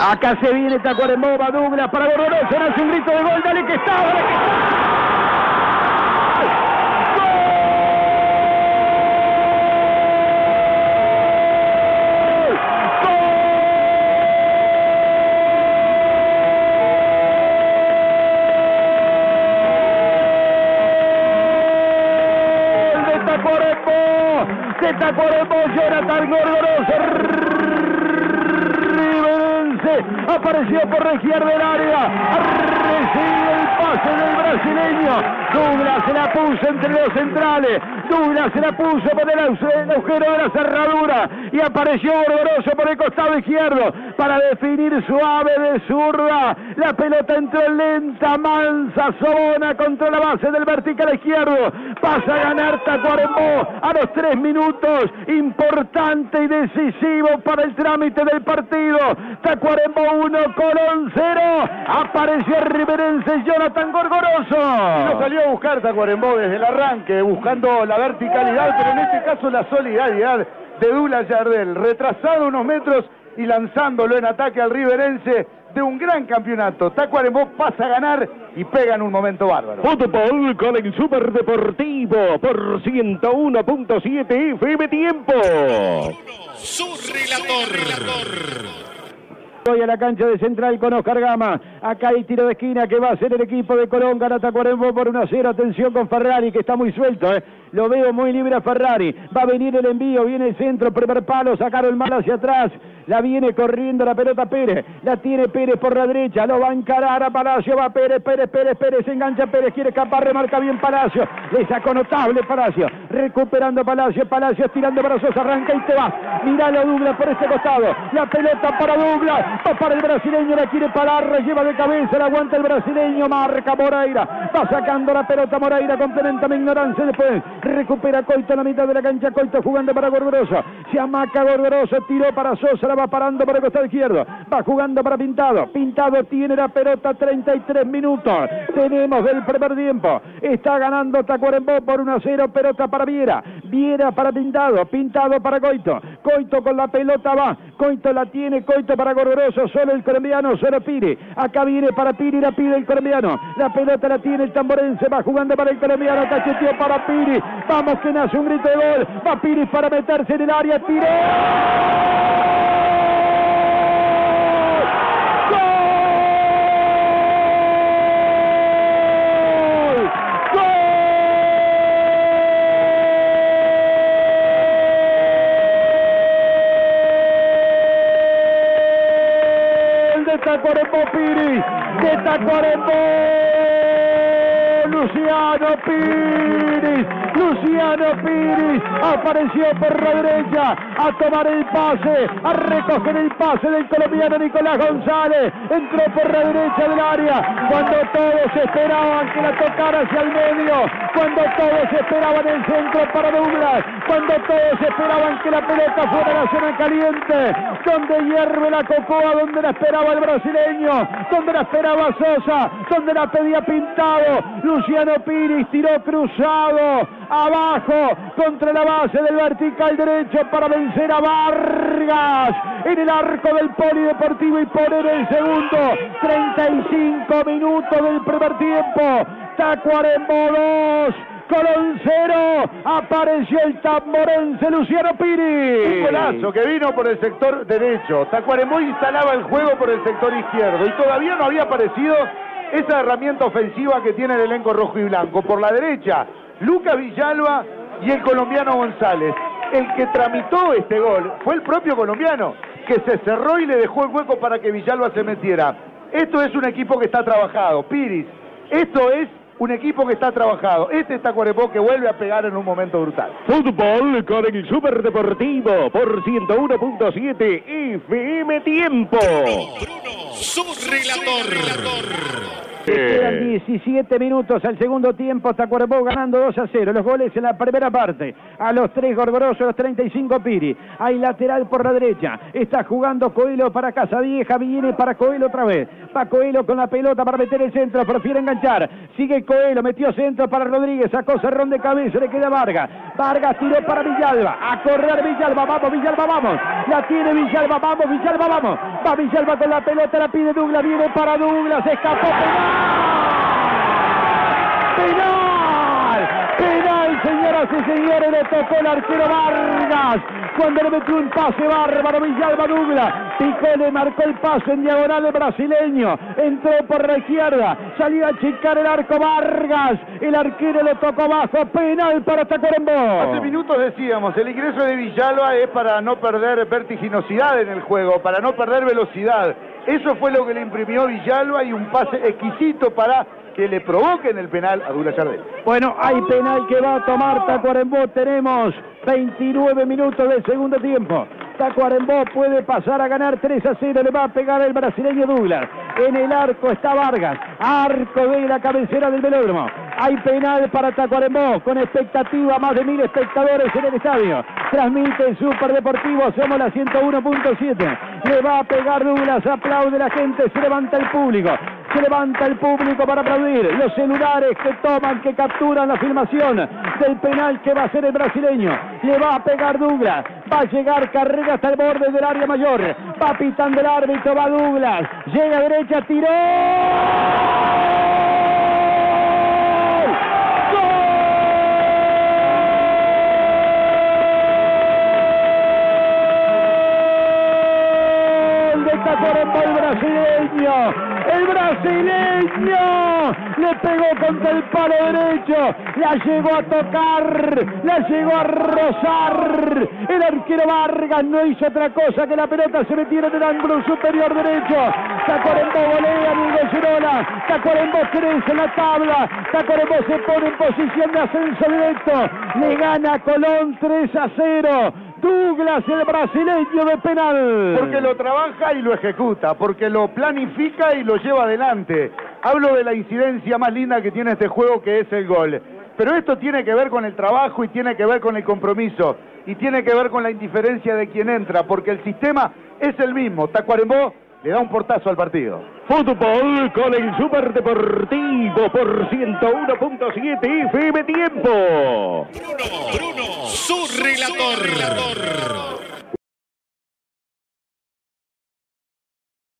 Acá se viene Tacuarembó, Douglas para Gorgoroso, nace un grito de gol, dale que está, dale que está. Tacuarembó, Jonathan Gorgoroso, apareció por la izquierda del área, recibe el pase del brasileño, Douglas se la puso entre los centrales, Douglas se la puso por el, agujero de la cerradura y apareció Gorgoroso por el costado izquierdo para definir suave de zurda, la pelota entró lenta, mansa, Sobona contra la base del vertical izquierdo, pasa a ganar Tacuarembó a los tres minutos, importante y decisivo para el trámite del partido, Tacuarembó 1, Colón 0, apareció Riverense Jonathan Gorgoroso. No salió a buscar Tacuarembó desde el arranque, buscando la verticalidad, pero en este caso la solidaridad de Dula Yardel, retrasado unos metros y lanzándolo en ataque al Riverense de un gran campeonato. Tacuarembó pasa a ganar y pega en un momento bárbaro. Fútbol con el Super Deportivo por 101.7 FM Tiempo. Su relator. Voy a la cancha de central con Oscar Gama. Acá hay tiro de esquina que va a ser el equipo de Colón. Gana Tacuarembó por 1 0. Atención con Ferrari que está muy suelto. ¿eh? Lo veo muy libre a Ferrari. Va a venir el envío. Viene el centro. Primer palo. Sacaron mal hacia atrás. La viene corriendo la pelota Pérez. La tiene Pérez por la derecha. Lo va a encarar a Palacio. Va Pérez, Pérez, Pérez, Pérez. Se engancha Pérez. Quiere escapar. Remarca bien Palacio. Le sacó notable Palacio. Recuperando Palacio. Palacio tirando para Sosa. Arranca y te va. Miralo Douglas por este costado. La pelota para Douglas. Va para el brasileño. La quiere parar. Lleva de cabeza. La aguanta el brasileño. Marca Moreira. Va sacando la pelota Moreira. Complementa mi ignorancia. Después recupera Coito en la mitad de la cancha. Coito jugando para Gorgoroso. Se amaca Gorgoroso. Tiró para Sosa va parando por el costado izquierdo. Va jugando para Pintado. Pintado tiene la pelota 33 minutos. Tenemos del primer tiempo. Está ganando Tacuarembó por 1 a 0. Pelota para Viera. Viera para Pintado. Pintado para Coito. Coito con la pelota va. Coito la tiene. Coito para Gorgoroso. Solo el colombiano. Solo Piri. Acá viene para Piri. La pide el colombiano. La pelota la tiene el tamborense. Va jugando para el colombiano. Cacheteó para Piri. Vamos que nace un grito de gol. Va Piri para meterse en el área. Tiró. That's what it is. Luciano Piri, Luciano Piri apareció por la derecha a tomar el pase, a recoger el pase del colombiano Nicolás González, entró por la derecha del área, cuando todos esperaban que la tocara hacia el medio, cuando todos esperaban el centro para Douglas, cuando todos esperaban que la pelota fuera a la zona caliente, donde hierve la cocoa, donde la esperaba el brasileño, donde la esperaba Sosa, donde la pedía pintado, Luciano Piris tiró cruzado, abajo, contra la base del vertical derecho para vencer a Vargas en el arco del Polideportivo y poner el segundo, 35 minutos del primer tiempo, Tacuarembó 2, Colón cero, apareció el tamborense Luciano Piri. Un golazo que vino por el sector derecho. Tacuarembó instalaba el juego por el sector izquierdo y todavía no había aparecido esa herramienta ofensiva que tiene el elenco rojo y blanco. Por la derecha, Lucas Villalba y el colombiano González. El que tramitó este gol fue el propio colombiano, que se cerró y le dejó el hueco para que Villalba se metiera. Esto es un equipo que está trabajado. Piris, esto es un equipo que está trabajado. Este está Tacuarembó que vuelve a pegar en un momento brutal. Fútbol con el Super Deportivo por 101.7 FM Tiempo. Bruno, su relator. Quedan 17 minutos al segundo tiempo. Tacuarembó ganando 2 a 0. Los goles en la primera parte. A los 3 Gorgoroso, a los 35 Piri. Hay lateral por la derecha. Está jugando Coelho para Casa Vieja. Viene para Coelho otra vez. Va Coelho con la pelota para meter el centro. Prefiere enganchar. Sigue Coelho. Metió centro para Rodríguez. Sacó cerrón de cabeza. Le queda Vargas. Vargas tiró para Villalba. A correr Villalba. Vamos, Villalba, vamos. La tiene Villalba. Vamos, Villalba, vamos. Va Villalba con la pelota. La pide Douglas. Viene para Douglas. Escapó. ¡Penal, señoras y señores! Le tocó el arquero Vargas. Cuando le metió un pase bárbaro Villalba Douglas. Picó, le marcó el pase en diagonal el brasileño. Entró por la izquierda. Salió a chicar el arco Vargas. El arquero le tocó abajo. Penal para Tacuarembó. Hace minutos decíamos, el ingreso de Villalba es para no perder vertiginosidad en el juego, para no perder velocidad. Eso fue lo que le imprimió Villalba y un pase exquisito para que le provoquen el penal a Douglas Chardel. Bueno, hay penal que va a tomar Tacuarembó. Tenemos 29 minutos del segundo tiempo. Tacuarembó puede pasar a ganar 3 a 0. Le va a pegar el brasileño Douglas. En el arco está Vargas. Arco de la cabecera del velódromo. Hay penal para Tacuarembó con expectativa más de mil espectadores en el estadio. Transmite el Super Deportivo. Somos la 101.7. Le va a pegar Douglas. Aplaude la gente. Se levanta el público. Se levanta el público para aplaudir. Los celulares que toman, que capturan la filmación del penal que va a ser el brasileño. Le va a pegar Douglas. Va a llegar carrera hasta el borde del área mayor. Va pitando el árbitro, va Douglas. Llega a derecha, tiró. ¡Gol de Tacuarembó el brasileño! ¡El brasileño! Le pegó contra el palo derecho. La llegó a tocar. La llegó a rozar. El arquero Vargas no hizo otra cosa que la pelota se metiera en el ángulo superior derecho. Tacuarembó volea Diego Girola. Tacuarembó crece en la tabla. Tacuarembó se pone en posición de ascenso directo. Le gana Colón 3 a 0. Douglas, el brasileño de penal. Porque lo trabaja y lo ejecuta, porque lo planifica y lo lleva adelante. Hablo de la incidencia más linda que tiene este juego, que es el gol. Pero esto tiene que ver con el trabajo y tiene que ver con el compromiso y tiene que ver con la indiferencia de quien entra, porque el sistema es el mismo. Tacuarembó le da un portazo al partido. Fútbol con el Super Deportivo por 101.7 FM Tiempo. Bruno, Bruno, su relator.